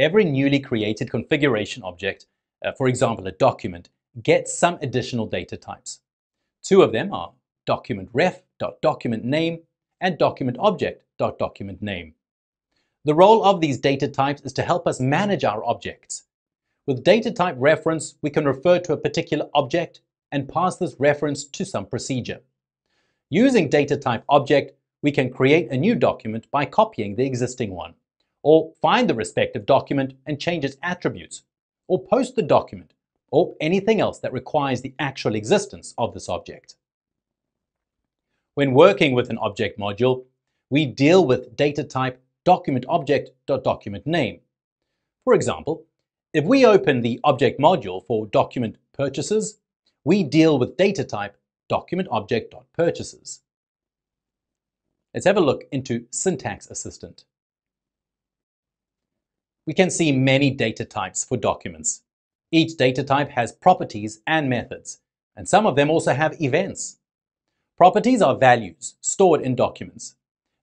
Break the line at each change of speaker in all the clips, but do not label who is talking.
every newly created configuration object, uh, for example a document, gets some additional data types. Two of them are document ref and document object document name. The role of these data types is to help us manage our objects. With data type reference, we can refer to a particular object and pass this reference to some procedure. Using data type object, we can create a new document by copying the existing one, or find the respective document and change its attributes, or post the document, or anything else that requires the actual existence of this object. When working with an object module, we deal with data type document object document name. For example, if we open the object module for document purchases, we deal with data type document object purchases. Let's have a look into Syntax Assistant. We can see many data types for documents. Each data type has properties and methods, and some of them also have events. Properties are values stored in documents.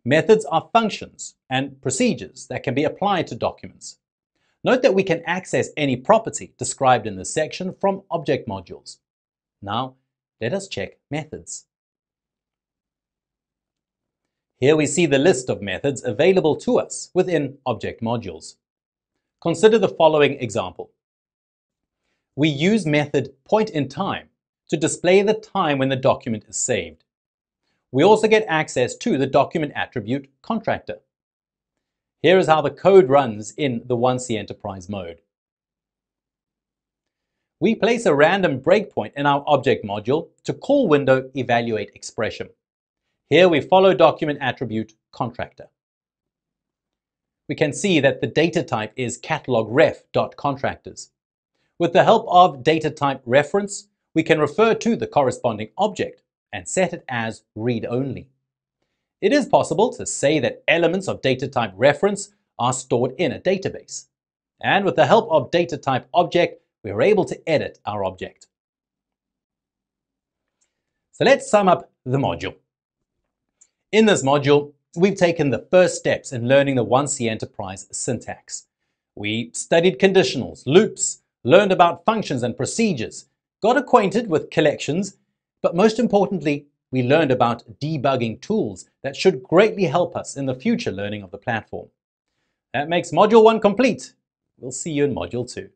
Methods are functions and procedures that can be applied to documents. Note that we can access any property described in this section from object modules. Now, let us check methods. Here we see the list of methods available to us within object modules. Consider the following example. We use method pointInTime to display the time when the document is saved. We also get access to the document attribute contractor. Here is how the code runs in the 1C Enterprise mode. We place a random breakpoint in our object module to call window evaluate expression. Here we follow document attribute contractor. We can see that the data type is catalogref.contractors. With the help of data type reference, we can refer to the corresponding object and set it as read-only. It is possible to say that elements of data type reference are stored in a database. And with the help of data type object, we are able to edit our object. So let's sum up the module. In this module, we've taken the first steps in learning the 1C Enterprise syntax. We studied conditionals, loops, learned about functions and procedures, got acquainted with collections, but most importantly, we learned about debugging tools that should greatly help us in the future learning of the platform. That makes Module 1 complete. We'll see you in Module 2.